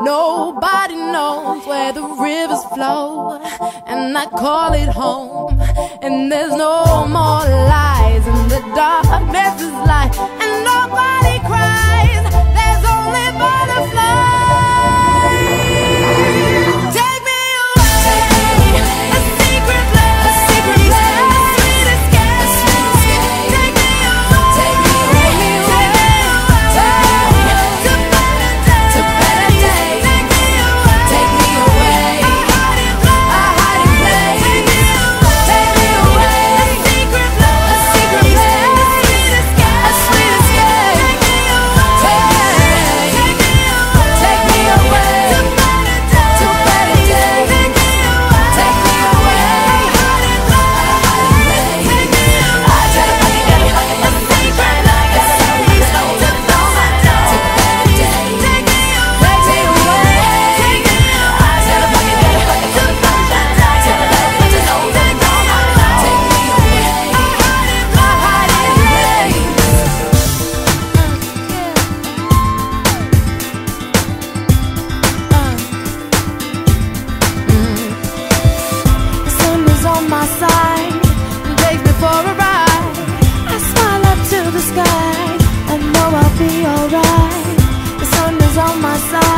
Nobody knows where the rivers flow, and I call it home. And there's no more lies, and the darkness is light. passar.